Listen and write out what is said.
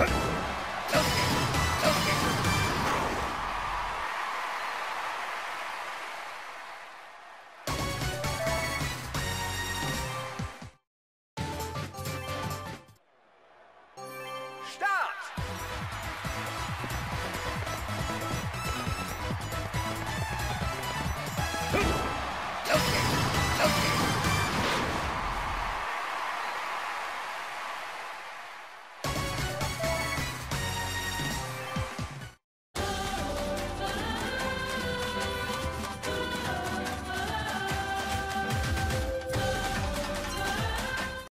Huh. Okay.